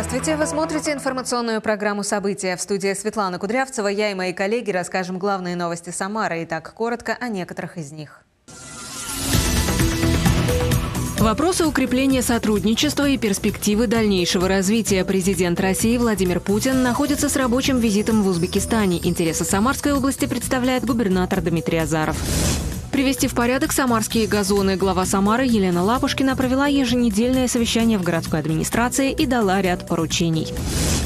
Здравствуйте! Вы смотрите информационную программу «События». В студии Светлана Кудрявцева. Я и мои коллеги расскажем главные новости Самары. Итак, коротко о некоторых из них. Вопросы укрепления сотрудничества и перспективы дальнейшего развития. Президент России Владимир Путин находится с рабочим визитом в Узбекистане. Интересы Самарской области представляет губернатор Дмитрий Азаров. Привести в порядок самарские газоны. Глава Самары Елена Лапушкина провела еженедельное совещание в городской администрации и дала ряд поручений.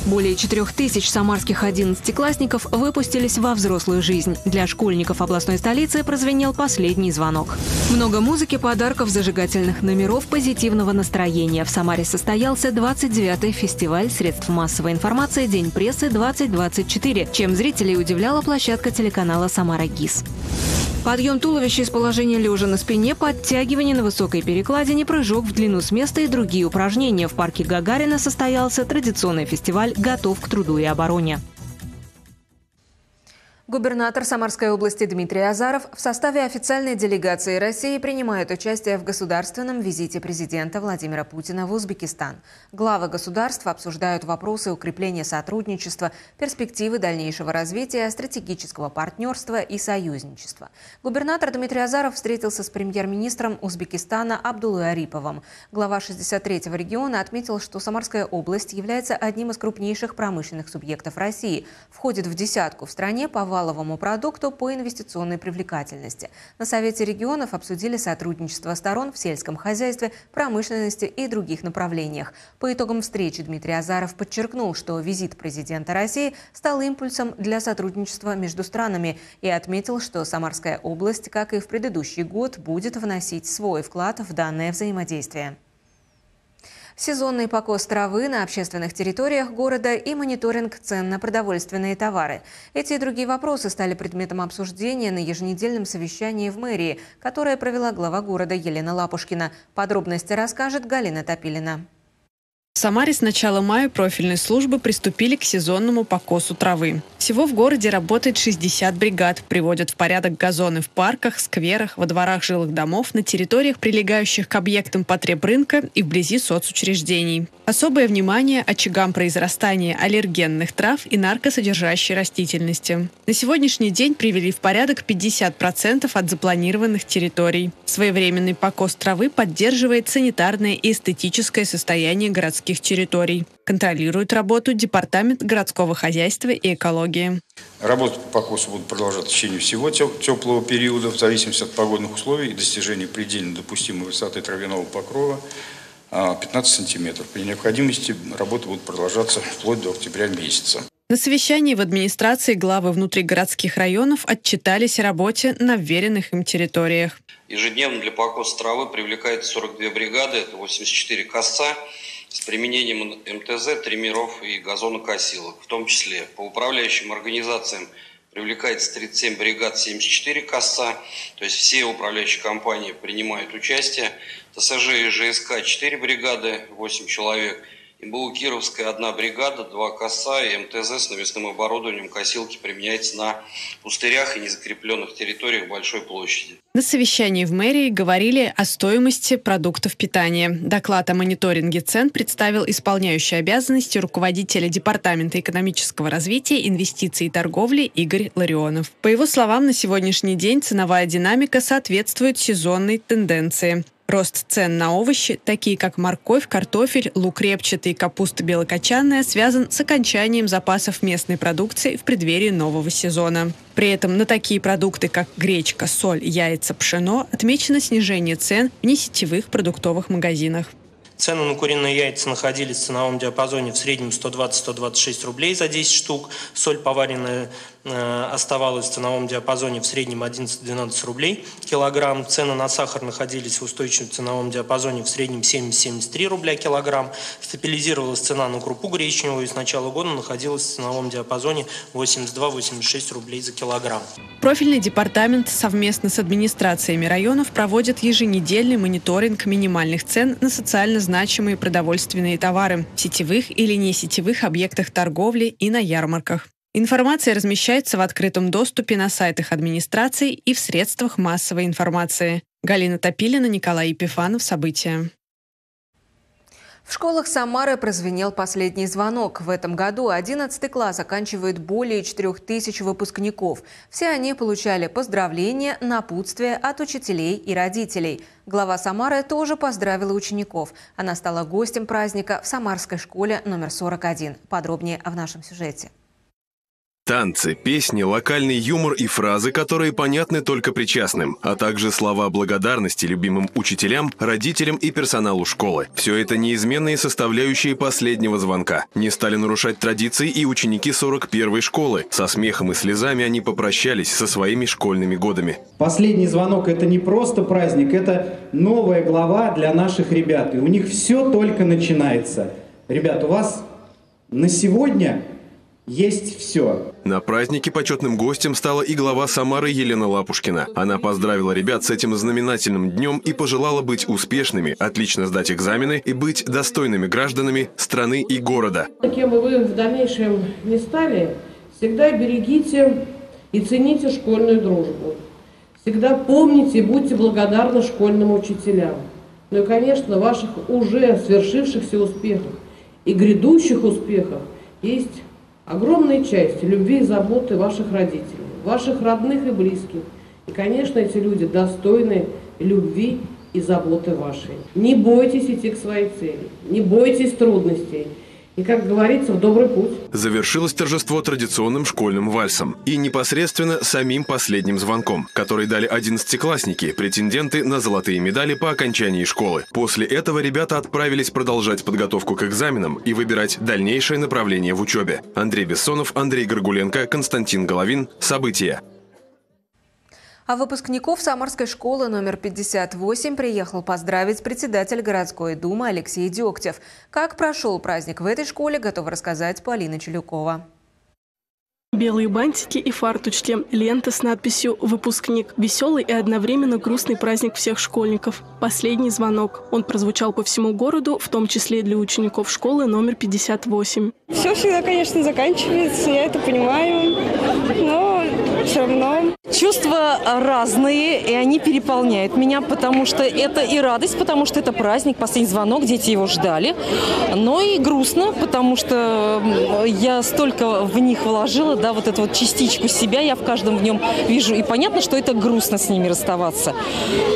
Более четырех тысяч самарских одиннадцатиклассников выпустились во взрослую жизнь. Для школьников областной столицы прозвенел последний звонок. Много музыки, подарков, зажигательных номеров, позитивного настроения. В Самаре состоялся 29-й фестиваль средств массовой информации «День прессы 2024», чем зрителей удивляла площадка телеканала «Самара ГИС». Подъем туловища из положения лежа на спине, подтягивание на высокой перекладине, прыжок в длину с места и другие упражнения. В парке Гагарина состоялся традиционный фестиваль «Готов к труду и обороне». Губернатор Самарской области Дмитрий Азаров в составе официальной делегации России принимает участие в государственном визите президента Владимира Путина в Узбекистан. Главы государства обсуждают вопросы укрепления сотрудничества, перспективы дальнейшего развития, стратегического партнерства и союзничества. Губернатор Дмитрий Азаров встретился с премьер-министром Узбекистана Абдулой Ариповым. Глава 63-го региона отметил, что Самарская область является одним из крупнейших промышленных субъектов России, входит в десятку в стране по валовому продукту по инвестиционной привлекательности. На Совете регионов обсудили сотрудничество сторон в сельском хозяйстве, промышленности и других направлениях. По итогам встречи Дмитрий Азаров подчеркнул, что визит президента России стал импульсом для сотрудничества между странами и отметил, что Самарская область, как и в предыдущий год, будет вносить свой вклад в данное взаимодействие сезонный покос травы на общественных территориях города и мониторинг цен на продовольственные товары. Эти и другие вопросы стали предметом обсуждения на еженедельном совещании в мэрии, которое провела глава города Елена Лапушкина. Подробности расскажет Галина Топилина. В Самаре с начала мая профильные службы приступили к сезонному покосу травы. Всего в городе работает 60 бригад, приводят в порядок газоны в парках, скверах, во дворах жилых домов, на территориях, прилегающих к объектам потреб рынка и вблизи соцучреждений. Особое внимание очагам произрастания аллергенных трав и наркосодержащей растительности. На сегодняшний день привели в порядок 50% от запланированных территорий. Своевременный покос травы поддерживает санитарное и эстетическое состояние городских территорий. Контролирует работу Департамент городского хозяйства и экологии. Работы по покосу будут продолжаться в течение всего теплого периода в зависимости от погодных условий и достижения предельно допустимой высоты травяного покрова 15 а, сантиметров. При необходимости работы будут продолжаться вплоть до октября месяца. На совещании в администрации главы внутригородских районов отчитались о работе на вверенных им территориях. Ежедневно для покоса травы привлекается 42 бригады, это 84 коса с применением МТЗ, триммеров и газонокосилок. В том числе по управляющим организациям привлекается 37 бригад, 74 коса, то есть все управляющие компании принимают участие. ТСЖ и ЖСК 4 бригады, 8 человек – МБУ Кировская одна бригада, два коса и МТЗ с навесным оборудованием косилки применяется на пустырях и незакрепленных территориях большой площади. На совещании в мэрии говорили о стоимости продуктов питания. Доклад о мониторинге цен представил исполняющий обязанности руководителя Департамента экономического развития, инвестиций и торговли Игорь Ларионов. По его словам, на сегодняшний день ценовая динамика соответствует сезонной тенденции. Рост цен на овощи, такие как морковь, картофель, лук репчатый, капуста белокочанная, связан с окончанием запасов местной продукции в преддверии нового сезона. При этом на такие продукты, как гречка, соль, яйца, пшено, отмечено снижение цен в несетевых продуктовых магазинах. Цены на куриные яйца находились в ценовом диапазоне в среднем 120-126 рублей за 10 штук. Соль поваренная оставалась в ценовом диапазоне в среднем 11-12 рублей килограмм. Цены на сахар находились в устойчивом ценовом диапазоне в среднем 70-73 рубля килограмм. Стабилизировалась цена на крупу гречневую и с начала года находилась в ценовом диапазоне 82-86 рублей за килограмм. Профильный департамент совместно с администрациями районов проводит еженедельный мониторинг минимальных цен на социально значимые продовольственные товары в сетевых или не сетевых объектах торговли и на ярмарках. Информация размещается в открытом доступе на сайтах администрации и в средствах массовой информации. Галина Топилина, Николай Епифанов. События. В школах Самары прозвенел последний звонок. В этом году 11 класс оканчивает более 4 тысяч выпускников. Все они получали поздравления, напутствия от учителей и родителей. Глава Самары тоже поздравила учеников. Она стала гостем праздника в Самарской школе номер 41. Подробнее в нашем сюжете. Танцы, песни, локальный юмор и фразы, которые понятны только причастным, а также слова благодарности любимым учителям, родителям и персоналу школы. Все это неизменные составляющие последнего звонка. Не стали нарушать традиции и ученики 41-й школы. Со смехом и слезами они попрощались со своими школьными годами. Последний звонок – это не просто праздник, это новая глава для наших ребят. И у них все только начинается. Ребят, у вас на сегодня есть все. На празднике почетным гостем стала и глава Самары Елена Лапушкина. Она поздравила ребят с этим знаменательным днем и пожелала быть успешными, отлично сдать экзамены и быть достойными гражданами страны и города. Кем бы вы в дальнейшем не стали, всегда берегите и цените школьную дружбу. Всегда помните и будьте благодарны школьным учителям. Ну и, конечно, ваших уже свершившихся успехах и грядущих успехах есть огромной части любви и заботы ваших родителей, ваших родных и близких. И, конечно, эти люди достойны любви и заботы вашей. Не бойтесь идти к своей цели, не бойтесь трудностей – и, как говорится, в добрый путь. Завершилось торжество традиционным школьным вальсом и непосредственно самим последним звонком, который дали одиннадцатиклассники, претенденты на золотые медали по окончании школы. После этого ребята отправились продолжать подготовку к экзаменам и выбирать дальнейшее направление в учебе. Андрей Бессонов, Андрей Горгуленко, Константин Головин. События. А выпускников Самарской школы номер 58 приехал поздравить председатель городской думы Алексей Дегтев. Как прошел праздник в этой школе, готова рассказать Полина Челюкова. Белые бантики и фарточки, лента с надписью «Выпускник». Веселый и одновременно грустный праздник всех школьников. Последний звонок. Он прозвучал по всему городу, в том числе и для учеников школы номер 58. Все всегда, конечно, заканчивается, я это понимаю, но все равно. Чувства разные, и они переполняют меня, потому что это и радость, потому что это праздник, последний звонок, дети его ждали, но и грустно, потому что я столько в них вложила, да, вот эту вот частичку себя я в каждом в нем вижу, и понятно, что это грустно с ними расставаться.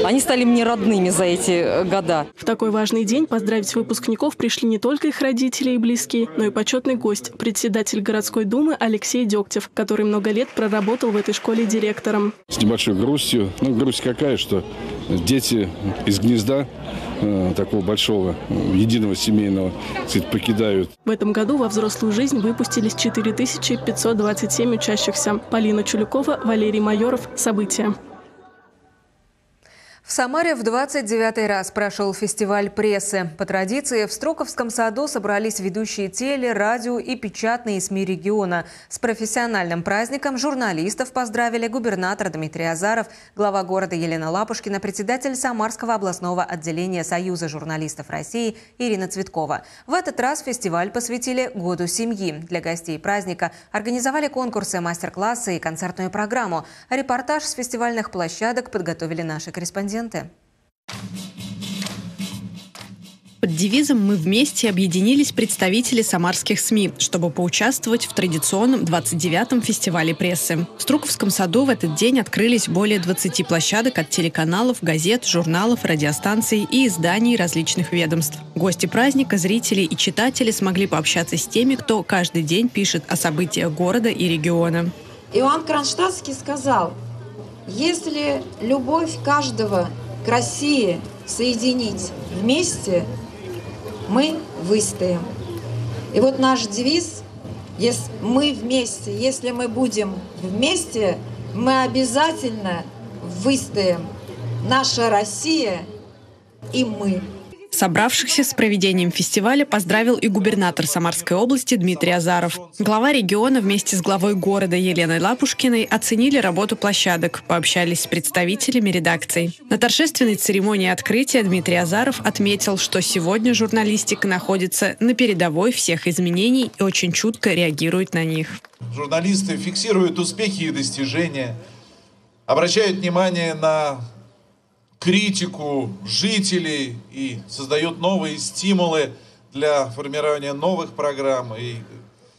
Они стали мне родными за эти года. В такой важный день поздравить выпускников пришли не только их родители и близкие, но и почетный гость, председатель городской думы Алексей Дегтев, который много лет проработал в этой школе директором. С небольшой грустью. Ну, грусть какая, что дети из гнезда э, такого большого, единого семейного, кстати, покидают. В этом году во взрослую жизнь выпустились 4527 учащихся. Полина Чулюкова, Валерий Майоров. События. В Самаре в 29-й раз прошел фестиваль прессы. По традиции в Строковском саду собрались ведущие теле, радио и печатные СМИ региона. С профессиональным праздником журналистов поздравили губернатор Дмитрий Азаров, глава города Елена Лапушкина, председатель Самарского областного отделения Союза журналистов России Ирина Цветкова. В этот раз фестиваль посвятили Году семьи. Для гостей праздника организовали конкурсы, мастер-классы и концертную программу. Репортаж с фестивальных площадок подготовили наши корреспонденты корреспонденты. Под девизом «Мы вместе» объединились представители самарских СМИ, чтобы поучаствовать в традиционном 29-м фестивале прессы. В Струковском саду в этот день открылись более 20 площадок от телеканалов, газет, журналов, радиостанций и изданий различных ведомств. Гости праздника, зрители и читатели смогли пообщаться с теми, кто каждый день пишет о событиях города и региона. Иоанн Кронштадтский сказал, если любовь каждого к России соединить вместе, мы выстоим. И вот наш девиз если «Мы вместе». Если мы будем вместе, мы обязательно выстоим. Наша Россия и мы. Собравшихся с проведением фестиваля поздравил и губернатор Самарской области Дмитрий Азаров. Глава региона вместе с главой города Еленой Лапушкиной оценили работу площадок, пообщались с представителями редакций. На торжественной церемонии открытия Дмитрий Азаров отметил, что сегодня журналистика находится на передовой всех изменений и очень чутко реагирует на них. Журналисты фиксируют успехи и достижения, обращают внимание на критику жителей и создает новые стимулы для формирования новых программ и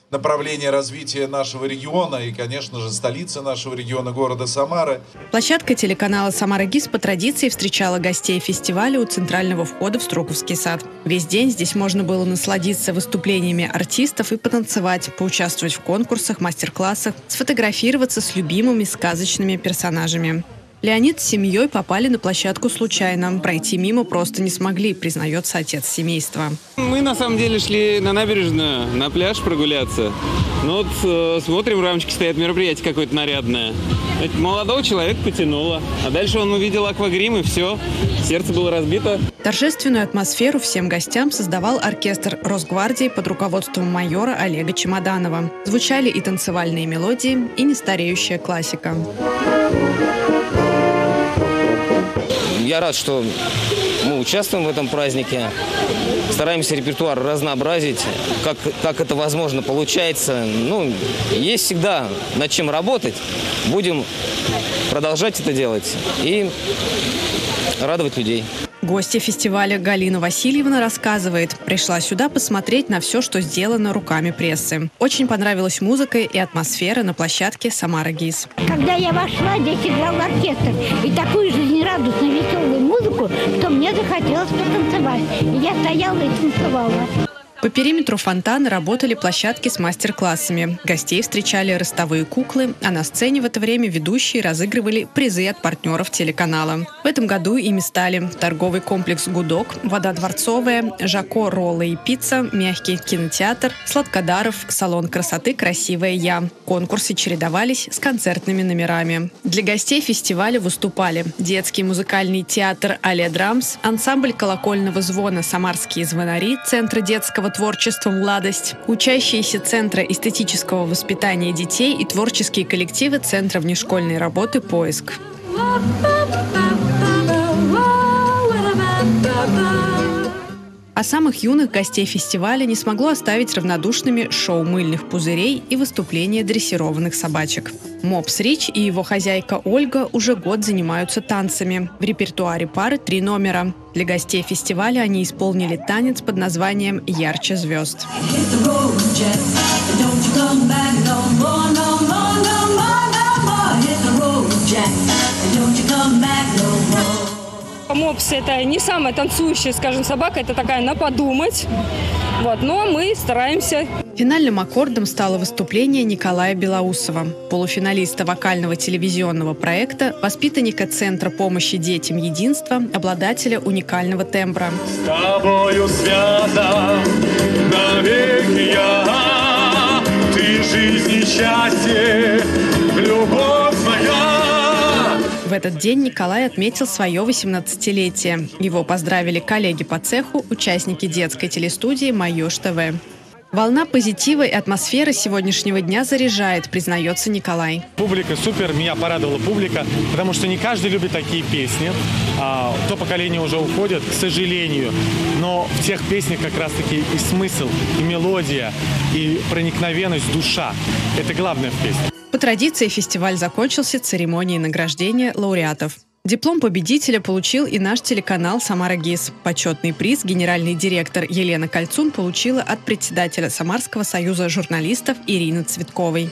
направление развития нашего региона и, конечно же, столицы нашего региона, города Самары. Площадка телеканала «Самара ГИС» по традиции встречала гостей фестиваля у центрального входа в Строковский сад. Весь день здесь можно было насладиться выступлениями артистов и потанцевать, поучаствовать в конкурсах, мастер-классах, сфотографироваться с любимыми сказочными персонажами. Леонид с семьей попали на площадку случайно. Пройти мимо просто не смогли, признается отец семейства. Мы на самом деле шли на набережную, на пляж прогуляться. Но вот э, смотрим, рамочки стоят, мероприятие какое-то нарядное. Молодого человека потянуло. А дальше он увидел аквагрим и все. Сердце было разбито. Торжественную атмосферу всем гостям создавал оркестр Росгвардии под руководством майора Олега Чемоданова. Звучали и танцевальные мелодии, и нестареющая классика. Я рад, что мы участвуем в этом празднике. Стараемся репертуар разнообразить, как, как это возможно получается. Ну, есть всегда над чем работать. Будем продолжать это делать и радовать людей. Гостья фестиваля Галина Васильевна рассказывает, пришла сюда посмотреть на все, что сделано руками прессы. Очень понравилась музыка и атмосфера на площадке «Самара ГИС». Когда я вошла, здесь играл оркестр. И такую жизнерадостную, веселую музыку, что мне захотелось потанцевать. И я стояла и танцевала. По периметру фонтана работали площадки с мастер-классами. Гостей встречали ростовые куклы, а на сцене в это время ведущие разыгрывали призы от партнеров телеканала. В этом году ими стали торговый комплекс «Гудок», «Вода дворцовая», «Жако роллы и пицца», «Мягкий кинотеатр», «Сладкодаров», «Салон красоты «Красивая я». Конкурсы чередовались с концертными номерами. Для гостей фестиваля выступали детский музыкальный театр «Алия Драмс», ансамбль колокольного звона «Самарские звонари», Центра детского детского творчества «Младость», учащиеся Центра эстетического воспитания детей и творческие коллективы Центра внешкольной работы «Поиск». А самых юных гостей фестиваля не смогло оставить равнодушными шоу мыльных пузырей и выступления дрессированных собачек. Мопс Рич и его хозяйка Ольга уже год занимаются танцами. В репертуаре пары три номера. Для гостей фестиваля они исполнили танец под названием «Ярче звезд». Мопс – это не самая танцующая, скажем, собака, это такая на подумать. Вот, но мы стараемся. Финальным аккордом стало выступление Николая Белоусова, полуфиналиста вокального телевизионного проекта, воспитанника Центра помощи детям единства, обладателя уникального тембра. С тобою связан навеки я, ты жизнь и счастье, любовь этот день Николай отметил свое 18-летие. Его поздравили коллеги по цеху, участники детской телестудии «Майош ТВ». Волна позитива и атмосферы сегодняшнего дня заряжает, признается Николай. Публика супер, меня порадовала публика, потому что не каждый любит такие песни. А, то поколение уже уходит, к сожалению. Но в тех песнях как раз-таки и смысл, и мелодия, и проникновенность, душа. Это главное в песне. По традиции фестиваль закончился церемонией награждения лауреатов. Диплом победителя получил и наш телеканал «Самара ГИС». Почетный приз генеральный директор Елена Кольцун получила от председателя Самарского союза журналистов Ирины Цветковой.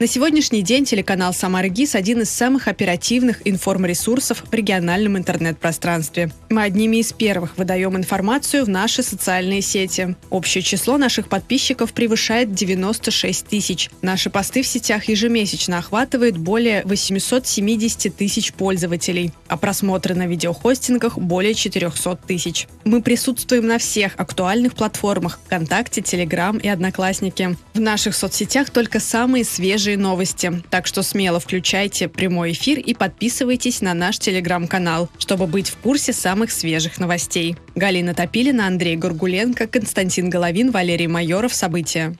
На сегодняшний день телеканал «Самара ГИС» один из самых оперативных информресурсов в региональном интернет-пространстве. Мы одними из первых выдаем информацию в наши социальные сети. Общее число наших подписчиков превышает 96 тысяч. Наши посты в сетях ежемесячно охватывают более 870 тысяч пользователей, а просмотры на видеохостингах более 400 тысяч. Мы присутствуем на всех актуальных платформах ВКонтакте, Телеграм и Одноклассники. В наших соцсетях только самые свежие свежие новости. Так что смело включайте прямой эфир и подписывайтесь на наш телеграм-канал, чтобы быть в курсе самых свежих новостей. Галина Топилина, Андрей Горгуленко, Константин Головин, Валерий Майоров. События.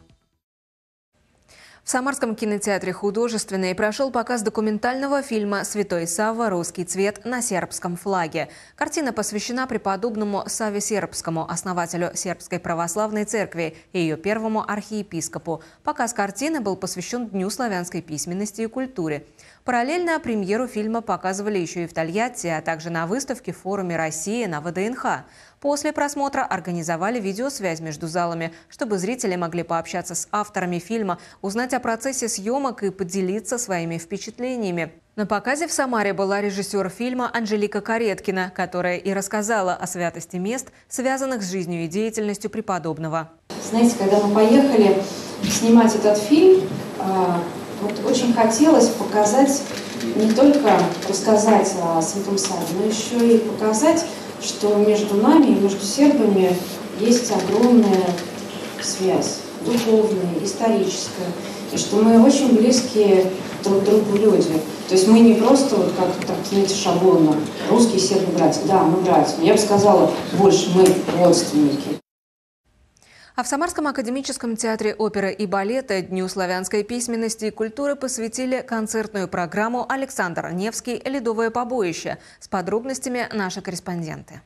В Самарском кинотеатре «Художественный» прошел показ документального фильма «Святой Савва. Русский цвет на сербском флаге». Картина посвящена преподобному Саве Сербскому, основателю Сербской православной церкви и ее первому архиепископу. Показ картины был посвящен Дню славянской письменности и культуре. Параллельно премьеру фильма показывали еще и в Тольятти, а также на выставке в форуме России на ВДНХ. После просмотра организовали видеосвязь между залами, чтобы зрители могли пообщаться с авторами фильма, узнать о процессе съемок и поделиться своими впечатлениями. На показе в Самаре была режиссер фильма Анжелика Кареткина, которая и рассказала о святости мест, связанных с жизнью и деятельностью преподобного. Знаете, когда мы поехали снимать этот фильм, а, вот очень хотелось показать, не только рассказать о Святом Саде, но еще и показать, что между нами и между сербами есть огромная связь, духовная, историческая, и что мы очень близкие друг другу люди. То есть мы не просто вот как так, знаете, шаблонно, русские сербы братья, да, мы братья, я бы сказала, больше мы родственники. А в Самарском академическом театре оперы и балета Дню славянской письменности и культуры посвятили концертную программу «Александр Невский. Ледовое побоище». С подробностями наши корреспонденты.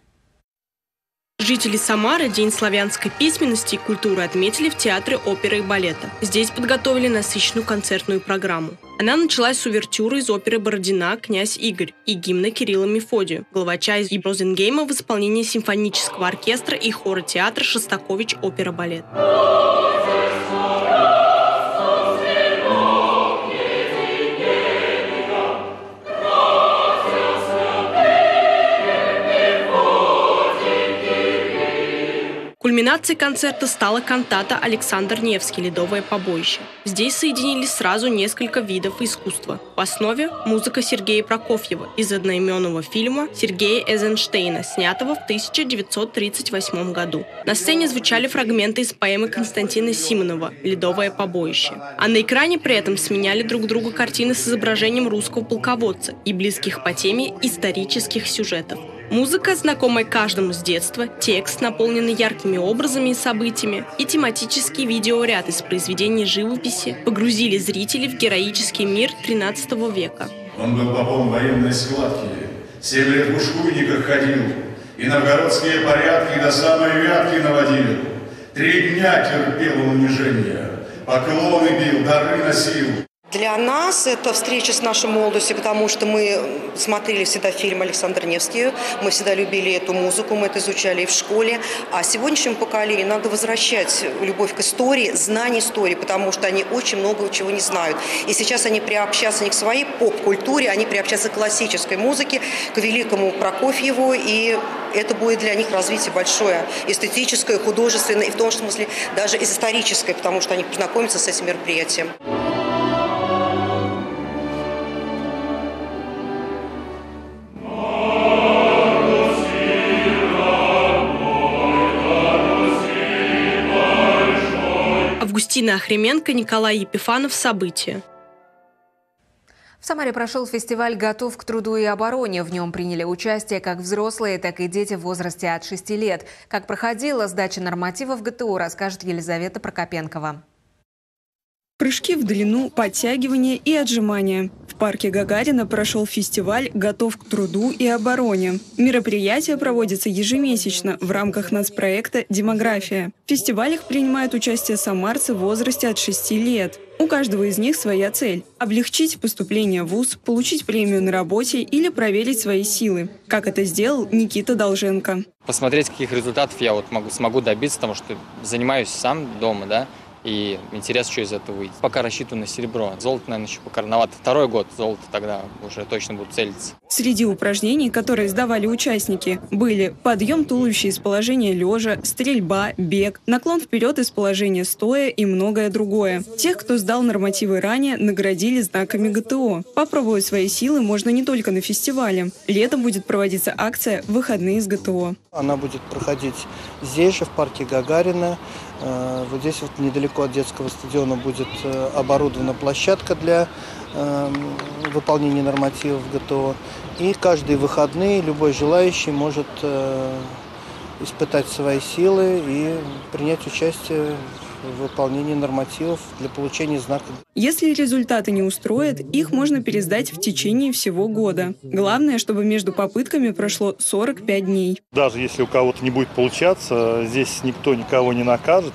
Жители Самары День славянской письменности и культуры отметили в Театре оперы и балета. Здесь подготовили насыщенную концертную программу. Она началась с увертюры из оперы Бородина «Князь Игорь» и гимна Кирилла Мефодию, главача из Розенгейма в исполнении симфонического оркестра и хора театра «Шостакович опера-балет». Кульминацией концерта стала кантата «Александр Невский. Ледовое побоище». Здесь соединились сразу несколько видов искусства. В основе – музыка Сергея Прокофьева из одноименного фильма Сергея Эзенштейна, снятого в 1938 году. На сцене звучали фрагменты из поэмы Константина Симонова «Ледовое побоище». А на экране при этом сменяли друг друга картины с изображением русского полководца и близких по теме исторических сюжетов. Музыка, знакомая каждому с детства, текст, наполненный яркими образами и событиями, и тематический видеоряд из произведений живописи погрузили зрителей в героический мир XIII века. Он был попом военной схватки, семь лет в ушкуйниках ходил, и новгородские порядки до самой вятки наводил. Три дня терпел унижение, поклоны бил, дары носил. Для нас это встреча с нашей молодостью, потому что мы смотрели всегда фильм Александра Невский, мы всегда любили эту музыку, мы это изучали и в школе. А сегодняшнему поколению надо возвращать любовь к истории, знание истории, потому что они очень много чего не знают. И сейчас они приобщаются не к своей поп-культуре, они приобщаются к классической музыке, к великому Прокофьеву, и это будет для них развитие большое, эстетическое, художественное, и в том смысле даже историческое, потому что они познакомятся с этим мероприятием. Августина Охременко, Николай Епифанов. События. В Самаре прошел фестиваль «Готов к труду и обороне». В нем приняли участие как взрослые, так и дети в возрасте от 6 лет. Как проходила сдача нормативов ГТО, расскажет Елизавета Прокопенкова. Прыжки в длину, подтягивания и отжимания. Парке Гагарина прошел фестиваль «Готов к труду и обороне». Мероприятие проводится ежемесячно в рамках нацпроекта «Демография». В фестивалях принимают участие самарцы в возрасте от 6 лет. У каждого из них своя цель – облегчить поступление в ВУЗ, получить премию на работе или проверить свои силы. Как это сделал Никита Долженко. Посмотреть, каких результатов я вот могу, смогу добиться, потому что занимаюсь сам дома, да, и интересно, что из этого выйдет. Пока рассчитываю на серебро. Золото, наверное, еще пока рановато. Второй год золото тогда уже точно буду целиться. Среди упражнений, которые сдавали участники, были подъем туловища из положения лежа, стрельба, бег, наклон вперед из положения стоя и многое другое. Тех, кто сдал нормативы ранее, наградили знаками ГТО. Попробовать свои силы можно не только на фестивале. Летом будет проводиться акция «Выходные с ГТО». Она будет проходить здесь же, в парке Гагарина. Э, вот здесь вот недалеко от детского стадиона будет э, оборудована площадка для эм, выполнения нормативов ГТО. И каждые выходные любой желающий может э, испытать свои силы и принять участие выполнения нормативов для получения знака. Если результаты не устроят, их можно пересдать в течение всего года. Главное, чтобы между попытками прошло 45 дней. Даже если у кого-то не будет получаться, здесь никто никого не накажет.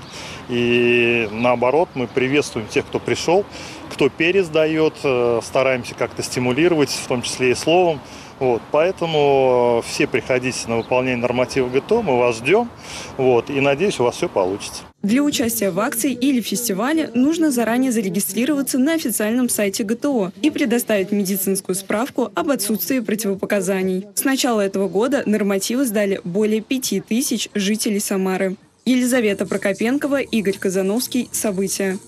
И наоборот, мы приветствуем тех, кто пришел, кто пересдает, э, стараемся как-то стимулировать, в том числе и словом. Вот, поэтому все приходите на выполнение норматива ГТО, мы вас ждем, вот, и надеюсь, у вас все получится. Для участия в акции или фестивале нужно заранее зарегистрироваться на официальном сайте ГТО и предоставить медицинскую справку об отсутствии противопоказаний. С начала этого года нормативы сдали более 5000 жителей Самары. Елизавета Прокопенкова, Игорь Казановский. События.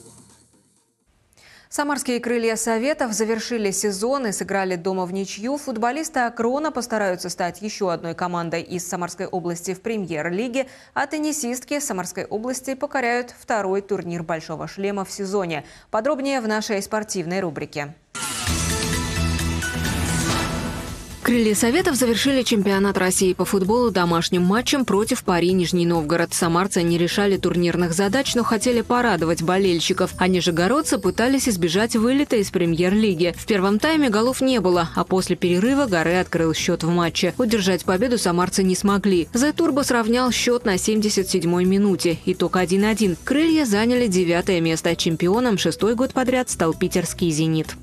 Самарские крылья Советов завершили сезон и сыграли дома в ничью. Футболисты Акрона постараются стать еще одной командой из Самарской области в премьер-лиге, а теннисистки Самарской области покоряют второй турнир «Большого шлема» в сезоне. Подробнее в нашей спортивной рубрике. Крылья Советов завершили чемпионат России по футболу домашним матчем против Пари Нижний Новгород. Самарцы не решали турнирных задач, но хотели порадовать болельщиков. А нижегородцы пытались избежать вылета из премьер-лиги. В первом тайме голов не было, а после перерыва Горы открыл счет в матче. Удержать победу самарцы не смогли. За Турбо сравнял счет на 77-й минуте. Итог 1-1. Крылья заняли девятое место. Чемпионом шестой год подряд стал питерский «Зенит».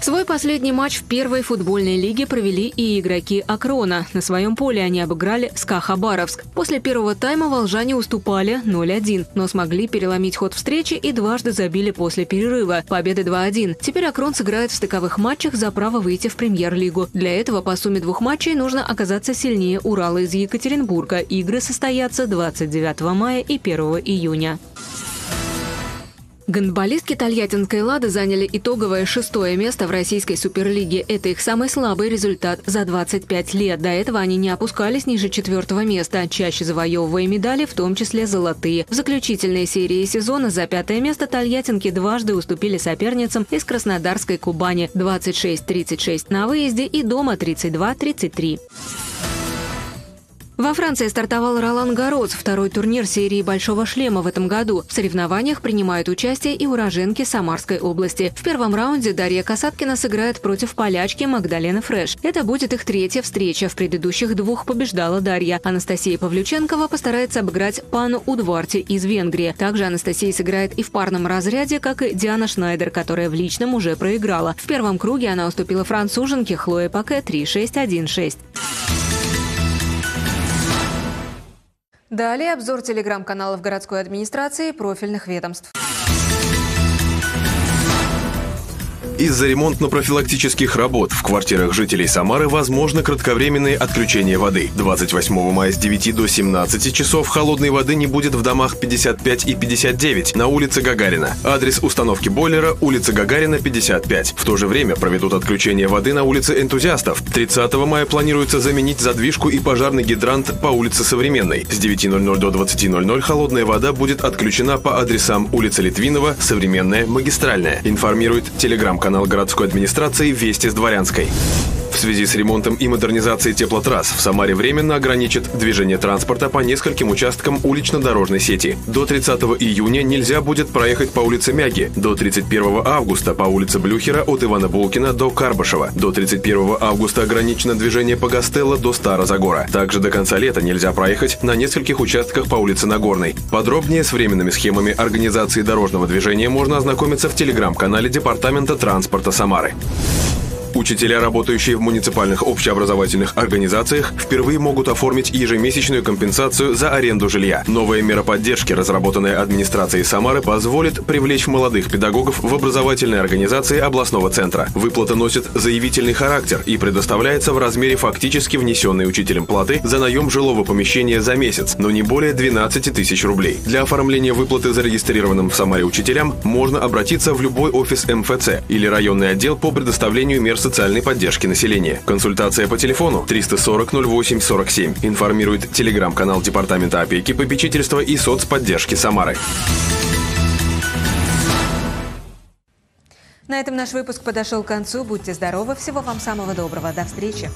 Свой последний матч в первой футбольной лиге провели и игроки Акрона. На своем поле они обыграли СКА Хабаровск. После первого тайма волжане уступали 0-1, но смогли переломить ход встречи и дважды забили после перерыва. Победы 2-1. Теперь Акрон сыграет в стыковых матчах за право выйти в премьер-лигу. Для этого по сумме двух матчей нужно оказаться сильнее Урала из Екатеринбурга. Игры состоятся 29 мая и 1 июня. Гандболистки Тольяттинской «Лады» заняли итоговое шестое место в российской суперлиге. Это их самый слабый результат за 25 лет. До этого они не опускались ниже четвертого места, чаще завоевывая медали, в том числе золотые. В заключительной серии сезона за пятое место Тольяттинки дважды уступили соперницам из Краснодарской Кубани 26-36 на выезде и дома 32-33. Во Франции стартовал Ролан Гарос, второй турнир серии «Большого шлема» в этом году. В соревнованиях принимают участие и уроженки Самарской области. В первом раунде Дарья Касаткина сыграет против полячки Магдалены Фреш. Это будет их третья встреча. В предыдущих двух побеждала Дарья. Анастасия Павлюченкова постарается обыграть пану Удварти из Венгрии. Также Анастасия сыграет и в парном разряде, как и Диана Шнайдер, которая в личном уже проиграла. В первом круге она уступила француженке Хлое Паке 3-6-1-6. Далее обзор телеграм-каналов городской администрации и профильных ведомств. Из-за ремонтно-профилактических работ в квартирах жителей Самары возможно кратковременные отключения воды. 28 мая с 9 до 17 часов холодной воды не будет в домах 55 и 59 на улице Гагарина. Адрес установки бойлера – улица Гагарина, 55. В то же время проведут отключение воды на улице Энтузиастов. 30 мая планируется заменить задвижку и пожарный гидрант по улице Современной. С 9.00 до 20.00 холодная вода будет отключена по адресам улица Литвинова, Современная, Магистральная, информирует телеграм-канал канал городской администрации «Вести с Дворянской». В связи с ремонтом и модернизацией теплотрасс в Самаре временно ограничат движение транспорта по нескольким участкам улично-дорожной сети. До 30 июня нельзя будет проехать по улице Мяги, до 31 августа по улице Блюхера от Ивана Булкина до Карбашева, до 31 августа ограничено движение по Гастелло до Старозагора. Также до конца лета нельзя проехать на нескольких участках по улице Нагорной. Подробнее с временными схемами организации дорожного движения можно ознакомиться в телеграм-канале Департамента транспорта Самары. Учителя, работающие в муниципальных общеобразовательных организациях, впервые могут оформить ежемесячную компенсацию за аренду жилья. Новая мера поддержки, разработанная администрацией Самары, позволит привлечь молодых педагогов в образовательные организации областного центра. Выплата носит заявительный характер и предоставляется в размере фактически внесенной учителем платы за наем жилого помещения за месяц, но не более 12 тысяч рублей. Для оформления выплаты зарегистрированным в Самаре учителям можно обратиться в любой офис МФЦ или районный отдел по предоставлению мер социальной поддержки населения. Консультация по телефону 340 08 47. Информирует телеграм-канал Департамента опеки, попечительства и соцподдержки Самары. На этом наш выпуск подошел к концу. Будьте здоровы. Всего вам самого доброго. До встречи.